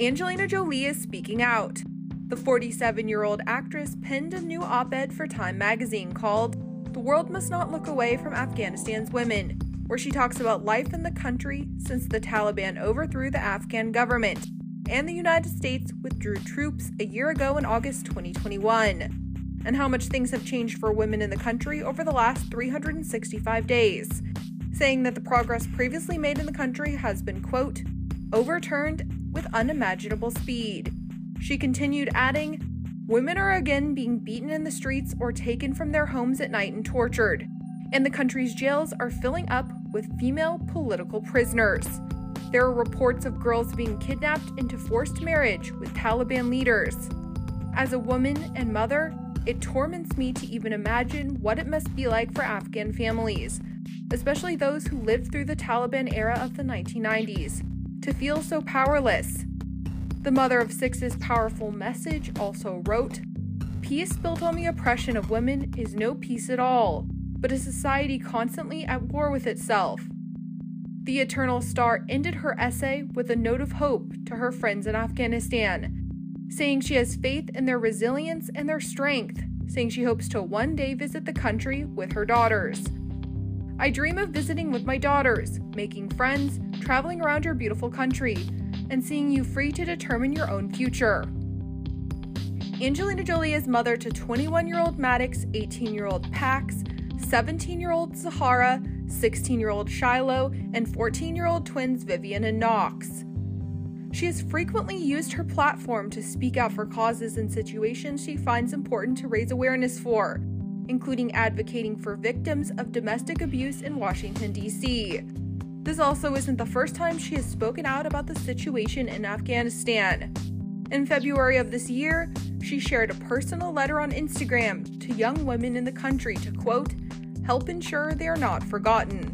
Angelina Jolie is speaking out. The 47 year old actress penned a new op ed for Time magazine called The World Must Not Look Away from Afghanistan's Women, where she talks about life in the country since the Taliban overthrew the Afghan government and the United States withdrew troops a year ago in August 2021, and how much things have changed for women in the country over the last 365 days, saying that the progress previously made in the country has been, quote, overturned with unimaginable speed. She continued, adding, Women are again being beaten in the streets or taken from their homes at night and tortured, and the country's jails are filling up with female political prisoners. There are reports of girls being kidnapped into forced marriage with Taliban leaders. As a woman and mother, it torments me to even imagine what it must be like for Afghan families, especially those who lived through the Taliban era of the 1990s, to feel so powerless. The mother of six's powerful message also wrote Peace built on the oppression of women is no peace at all, but a society constantly at war with itself. The Eternals Star ended her essay with a note of hope to her friends in Afghanistan, saying she has faith in their resilience and their strength, saying she hopes to one day visit the country with her daughters. I dream of visiting with my daughters, making friends, traveling around your beautiful country, and seeing you free to determine your own future. Angelina Jolie is mother to 21 year old Maddox, 18 year old Pax, 17 year old Zahara, 16 year old Shiloh, and 14 year old twins Vivienne and Knox. She has frequently used her platform to speak out for causes and situations she finds important to raise awareness for, including advocating for victims of domestic abuse in Washington, D.C. This also isn't the first time she has spoken out about the situation in Afghanistan. In February of this year, she shared a personal letter on Instagram to young women in the country to quote, help ensure they are not forgotten.